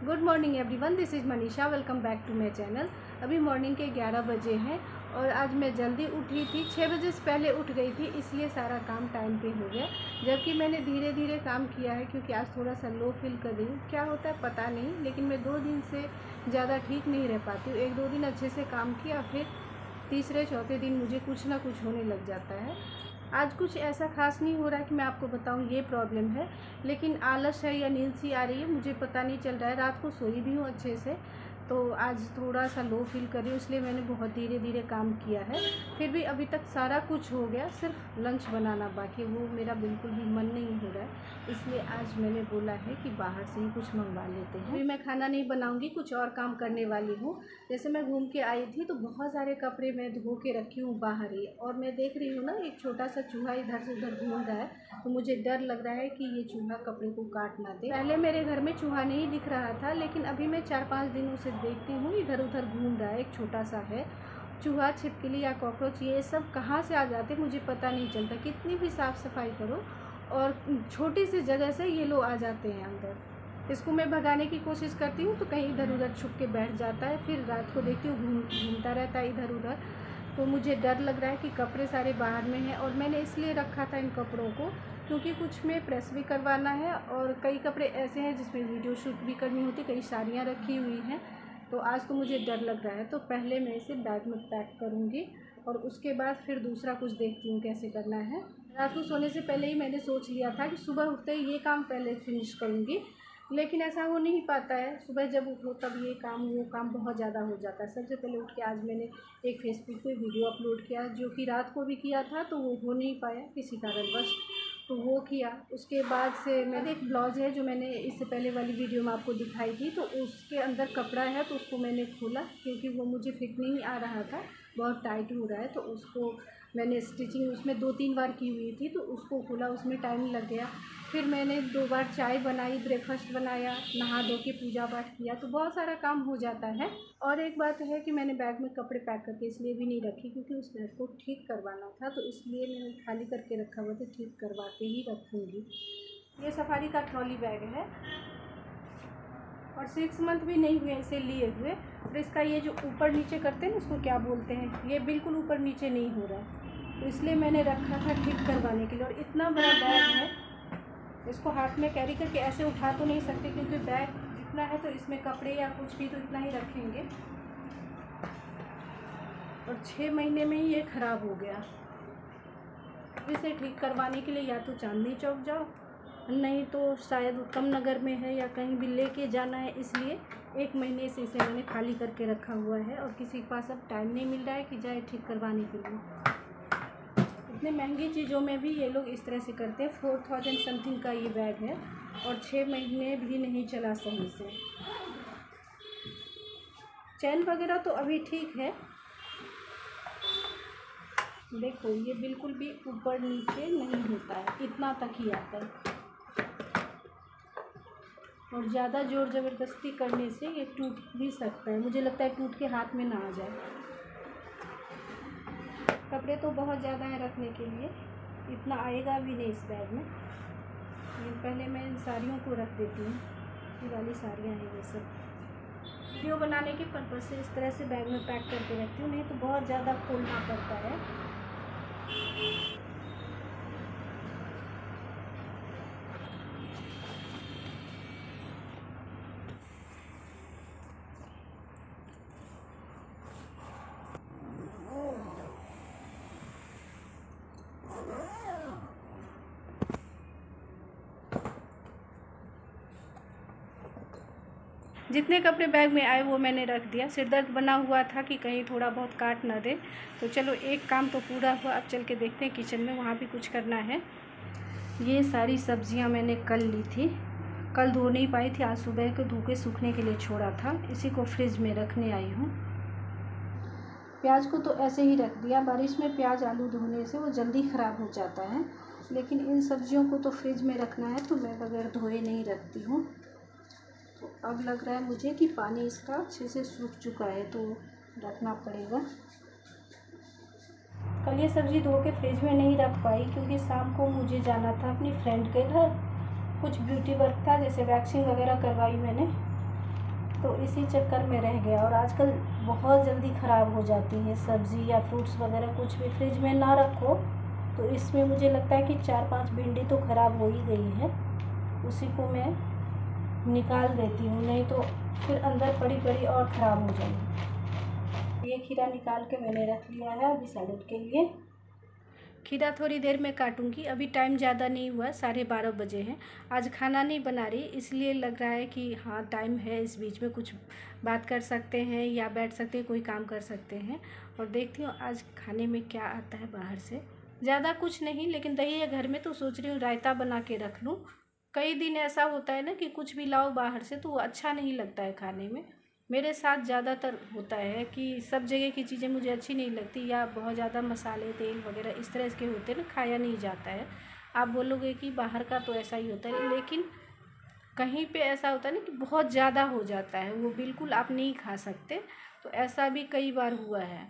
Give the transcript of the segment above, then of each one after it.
Good morning everyone this is Manisha welcome back to my channel अभी morning के 11 बजे हैं और आज मैं जल्दी उठी थी। छः बजे से पहले उठ गई थी, इसलिए सारा काम टाइम पे हो गया। जबकि मैंने धीरे धीरे काम किया है क्योंकि आज थोड़ा सा लो फील कर रही हूँ। क्या होता है पता नहीं, लेकिन मैं दो दिन से ज़्यादा ठीक नहीं रह पाती हूँ। एक दो दिन अच्छे से काम किया, फिर तीसरे चौथे दिन मुझे कुछ ना कुछ होने लग जाता है। आज कुछ ऐसा खास नहीं हो रहा कि मैं आपको बताऊँ, ये प्रॉब्लम है। लेकिन आलस है या नींद सी आ रही है, मुझे पता नहीं चल रहा है। रात को सोई भी हूँ अच्छे से। तो आज थोड़ा सा लो फील कर रही हूँ, इसलिए मैंने बहुत धीरे धीरे काम किया है। फिर भी अभी तक सारा कुछ हो गया, सिर्फ़ लंच बनाना बाकी, वो मेरा बिल्कुल भी मन नहीं हो रहा है। इसलिए आज मैंने बोला है कि बाहर से ही कुछ मंगवा लेते हैं। अभी मैं खाना नहीं बनाऊँगी, कुछ और काम करने वाली हूँ। जैसे मैं घूम के आई थी तो बहुत सारे कपड़े मैं धो के रखी हूँ बाहर ही। और मैं देख रही हूँ ना, एक छोटा सा चूहा इधर से उधर घूम रहा है तो मुझे डर लग रहा है कि ये चूहा कपड़े को काट ना दे। पहले मेरे घर में चूहा नहीं दिख रहा था, लेकिन अभी मैं चार पाँच दिनों से देखती हूँ, इधर उधर घूम रहा है, एक छोटा सा है। चूहा, छिपकली या कॉकरोच, ये सब कहाँ से आ जाते मुझे पता नहीं चलता। कितनी भी साफ़ सफ़ाई करो और छोटी सी जगह से ये लोग आ जाते हैं अंदर। इसको मैं भगाने की कोशिश करती हूँ तो कहीं इधर उधर छुप के बैठ जाता है, फिर रात को देखती हूँ घूम, घूमता रहता है इधर उधर। तो मुझे डर लग रहा है कि कपड़े सारे बाहर में हैं और मैंने इसलिए रखा था इन कपड़ों को क्योंकि कुछ में प्रेस भी करवाना है और कई कपड़े ऐसे हैं जिसमें वीडियो शूट भी करनी होती, कई साड़ियाँ रखी हुई हैं। तो आज तो मुझे डर लग रहा है तो पहले मैं इसे बैग में पैक करूँगी और उसके बाद फिर दूसरा कुछ देखती हूँ कैसे करना है। रात को सोने से पहले ही मैंने सोच लिया था कि सुबह उठते ही ये काम पहले फिनिश करूँगी, लेकिन ऐसा हो नहीं पाता है। सुबह जब उठो तब ये काम, वो काम बहुत ज़्यादा हो जाता है। सबसे पहले उठ के आज मैंने एक फेसबुक पे वीडियो अपलोड किया, जो कि रात को भी किया था तो वो हो नहीं पाया किसी कारणवश। तो वो किया। उसके बाद से मैंने एक ब्लाउज़ है जो मैंने इससे पहले वाली वीडियो में आपको दिखाई थी तो उसके अंदर कपड़ा है तो उसको मैंने खोला क्योंकि वो मुझे फिट नहीं आ रहा था, बहुत टाइट हो रहा है तो उसको मैंने स्टिचिंग उसमें दो तीन बार की हुई थी तो उसको खोला, उसमें टाइम लग गया। फिर मैंने दो बार चाय बनाई ब्रेकफास्ट बनाया, नहा धो के पूजा पाठ किया तो बहुत सारा काम हो जाता है। और एक बात है कि मैंने बैग में कपड़े पैक करके इसलिए भी नहीं रखी क्योंकि उस बैग को ठीक करवाना था तो इसलिए मैंने खाली करके रखा हुआ था, ठीक करवा के ही रखूँगी। ये सफारी का ट्रॉली बैग है। और सिक्स मंथ भी नहीं हुए, इसे लिए हुए। और इसका ये जो ऊपर नीचे करते हैं ना, उसको क्या बोलते हैं? ये बिल्कुल ऊपर नीचे नहीं हो रहा है। तो इसलिए मैंने रखा था ठीक करवाने के लिए। और इतना बड़ा बैग है इसको हाथ में कैरी करके ऐसे उठा तो नहीं सकते क्योंकि बैग जितना है तो इसमें कपड़े या कुछ भी तो इतना ही रखेंगे। और छः महीने में ही ये ख़राब हो गया। इसे ठीक करवाने के लिए या तो चांदनी चौक जाओ, नहीं तो शायद उत्तम नगर में है या कहीं भी लेके जाना है, इसलिए एक महीने से इसे मैंने खाली करके रखा हुआ है और किसी के पास अब टाइम नहीं मिल रहा है कि जाए ठीक करवाने के लिए। इतने महँगी चीज़ों में भी ये लोग इस तरह से करते हैं। फोर थाउज़ेंड समथिंग का ये बैग है और छः महीने भी नहीं चला सही से। चैन वगैरह तो अभी ठीक है। देखो, ये बिल्कुल भी ऊपर नीचे नहीं होता है। इतना तक ही आता है। और ज़्यादा ज़ोर ज़बरदस्ती करने से ये टूट भी सकता है। मुझे लगता है टूट के हाथ में ना आ जाए। कपड़े तो बहुत ज़्यादा हैं रखने के लिए। इतना आएगा भी नहीं इस बैग में। पहले मैं इन साड़ियों को रख देती हूँ। ये वाली साड़ियाँ हैं ये सब। वीडियो बनाने के पर्पज़ से इस तरह से बैग में पैक करके रखती हूँ, नहीं तो बहुत ज़्यादा खोलना पड़ता है। जितने कपड़े बैग में आए वो मैंने रख दिया। सिर दर्द बना हुआ था कि कहीं थोड़ा बहुत काट ना दे। तो चलो, एक काम तो पूरा हुआ। अब चल के देखते हैं किचन में वहाँ भी कुछ करना है। ये सारी सब्ज़ियाँ मैंने कल ली थी। कल धो नहीं पाई थी। आज सुबह को धो के सूखने के लिए छोड़ा था। इसी को फ्रिज में रखने आई हूँ। प्याज को तो ऐसे ही रख दिया। बारिश में प्याज आलू धोने से वो जल्दी ख़राब हो जाता है। लेकिन इन सब्जियों को तो फ्रिज में रखना है तो मैं बगैर धोए नहीं रखती हूँ। अब लग रहा है मुझे कि पानी इसका अच्छे से सूख चुका है तो रखना पड़ेगा। कल ये सब्ज़ी धो के फ्रिज में नहीं रख पाई, क्योंकि शाम को मुझे जाना था अपनी फ्रेंड के घर। कुछ ब्यूटी वर्क था, जैसे वैक्सिंग वगैरह करवाई मैंने। तो इसी चक्कर में रह गया, और आजकल बहुत जल्दी ख़राब हो जाती है सब्ज़ी या फ्रूट्स वगैरह, कुछ भी फ्रिज में ना रखो। तो इसमें मुझे लगता है कि चार पाँच भिंडी तो ख़राब हो ही गई है। उसी को मैं निकाल देती हूँ, नहीं तो फिर अंदर पड़ी पड़ी और ख़राब हो जाएगी। ये खीरा निकाल के मैंने रख लिया है अभी सैलड के लिए। खीरा थोड़ी देर में काटूँगी, अभी टाइम ज़्यादा नहीं हुआ, साढ़े बारह बजे हैं। आज खाना नहीं बना रही, इसलिए लग रहा है कि हाँ टाइम है, इस बीच में कुछ बात कर सकते हैं या बैठ सकते हैं, कोई काम कर सकते हैं। और देखती हूँ आज खाने में क्या आता है बाहर से। ज़्यादा कुछ नहीं, लेकिन दही है घर में तो सोच रही हूँ रायता बना के रख लूँ। कई दिन ऐसा होता है ना कि कुछ भी लाओ बाहर से तो वो अच्छा नहीं लगता है खाने में। मेरे साथ ज़्यादातर होता है कि सब जगह की चीज़ें मुझे अच्छी नहीं लगती या बहुत ज़्यादा मसाले, तेल वगैरह इस तरह के होते ना, खाया नहीं जाता है। आप बोलोगे कि बाहर का तो ऐसा ही होता है, लेकिन कहीं पे ऐसा होता है ना कि बहुत ज़्यादा हो जाता है, वो बिल्कुल आप नहीं खा सकते। तो ऐसा भी कई बार हुआ है।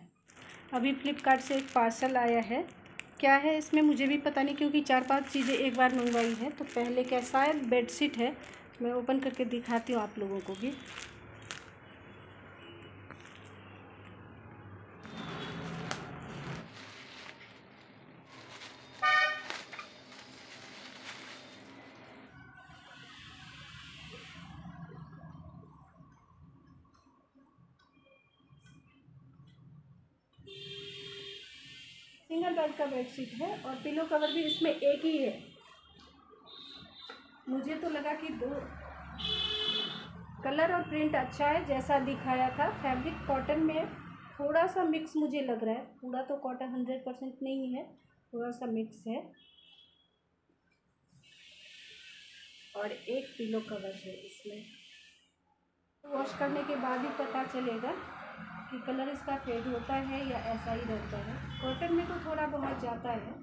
अभी फ़्लिपकार्ट से एक पार्सल आया है। क्या है इसमें? मुझे भी पता नहीं, क्योंकि चार पाँच चीज़ें एक बार मंगवाई है। तो पहले कैसा है बेडशीट है। मैं ओपन करके दिखाती हूँ आप लोगों को भी। बेड का बेडशीट है और पिलो कवर भी इसमें एक ही है। मुझे तो लगा कि दो। कलर और प्रिंट अच्छा है, जैसा दिखाया था। फैब्रिक कॉटन में थोड़ा सा मिक्स मुझे लग रहा है। पूरा तो कॉटन हंड्रेड परसेंट नहीं है, थोड़ा सा मिक्स है। और एक पिलो कवर है इसमें। वॉश करने के बाद ही पता चलेगा। कि कलर इसका फेड होता है या ऐसा ही रहता है। कॉटन में तो थोड़ा बहुत जाता है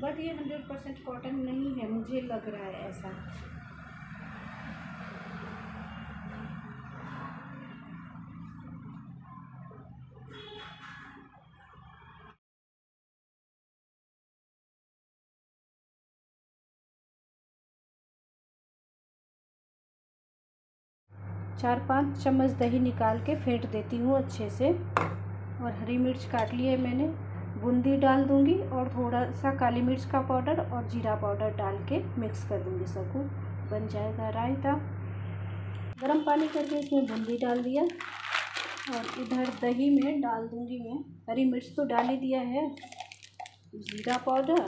बट ये हंड्रेड परसेंट कॉटन नहीं है, मुझे लग रहा है ऐसा। चार पाँच चम्मच दही निकाल के फेंट देती हूँ अच्छे से। और हरी मिर्च काट ली है मैंने। बूंदी डाल दूँगी और थोड़ा सा काली मिर्च का पाउडर और जीरा पाउडर डाल के मिक्स कर दूँगी सबको। बन जाएगा रायता। गर्म पानी करके इसमें बूंदी डाल दिया। और इधर दही में डाल दूँगी मैं। हरी मिर्च तो डाल ही दिया है। जीरा पाउडर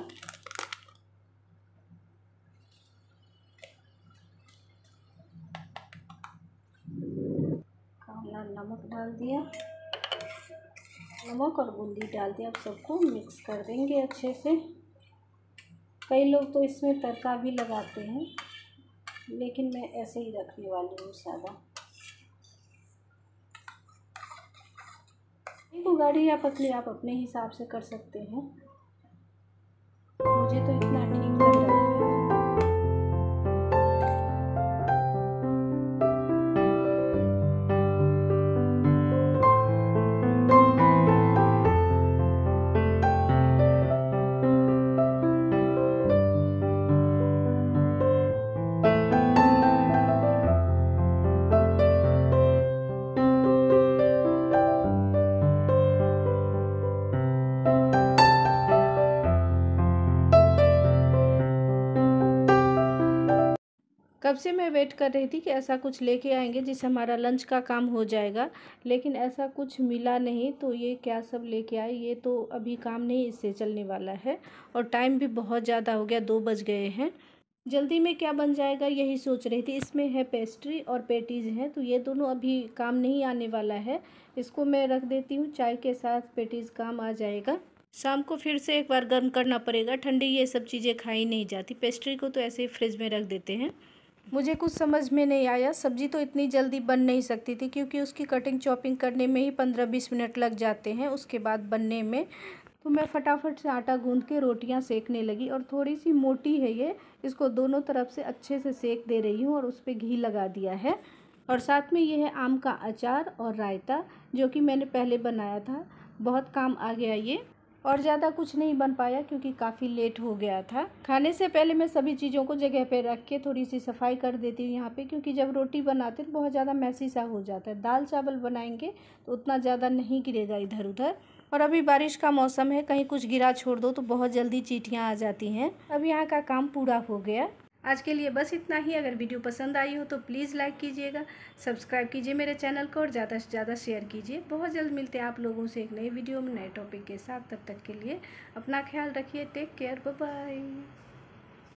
नमक डाल दिया। नमक और बूंदी डाल दिया। अब सबको मिक्स कर देंगे अच्छे से। कई लोग तो इसमें तड़का भी लगाते हैं, लेकिन मैं ऐसे ही रखने वाली हूँ सादा। गाढ़ी या पतली आप अपने हिसाब से कर सकते हैं। मुझे तो कब से मैं वेट कर रही थी कि ऐसा कुछ लेके आएँगे जिससे हमारा लंच का काम हो जाएगा, लेकिन ऐसा कुछ मिला नहीं तो ये क्या सब लेके आए? ये तो अभी काम नहीं, इससे चलने वाला है। और टाइम भी बहुत ज़्यादा हो गया, दो बज गए हैं। जल्दी में क्या बन जाएगा, यही सोच रही थी। इसमें है पेस्ट्री और पेटीज़ हैं तो ये दोनों अभी काम नहीं आने वाला है। इसको मैं रख देती हूँ, चाय के साथ पेटीज़ काम आ जाएगा। शाम को फिर से एक बार गर्म करना पड़ेगा, ठंडी ये सब चीज़ें खाई नहीं जाती। पेस्ट्री को तो ऐसे ही फ्रिज में रख देते हैं। मुझे कुछ समझ में नहीं आया। सब्ज़ी तो इतनी जल्दी बन नहीं सकती थी क्योंकि उसकी कटिंग चॉपिंग करने में ही पंद्रह बीस मिनट लग जाते हैं। उसके बाद बनने में तो मैं फटाफट से आटा गूंद के रोटियाँ सेकने लगी और थोड़ी सी मोटी है ये। इसको दोनों तरफ़ से अच्छे से सेक दे रही हूँ और उस पर घी लगा दिया है। और साथ में ये है आम का अचार और रायता, जो कि मैंने पहले बनाया था। बहुत काम आ गया ये। और ज़्यादा कुछ नहीं बन पाया क्योंकि काफ़ी लेट हो गया था। खाने से पहले मैं सभी चीज़ों को जगह पर रख के थोड़ी सी सफ़ाई कर देती हूँ यहाँ पे क्योंकि जब रोटी बनाते तो बहुत ज़्यादा मैसी सा हो जाता है। दाल चावल बनाएँगे तो उतना ज़्यादा नहीं गिरेगा इधर उधर और अभी बारिश का मौसम है, कहीं कुछ गिरा छोड़ दो तो बहुत जल्दी चीटियाँ आ जाती हैं। अब यहाँ का काम पूरा हो गया। आज के लिए बस इतना ही। अगर वीडियो पसंद आई हो तो प्लीज़ लाइक कीजिएगा, सब्सक्राइब कीजिए मेरे चैनल को और ज़्यादा से ज़्यादा शेयर कीजिए। बहुत जल्द मिलते हैं आप लोगों से एक नई वीडियो में, नए टॉपिक के साथ। तब तक के लिए अपना ख्याल रखिए, टेक केयर बाय